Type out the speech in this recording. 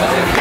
아,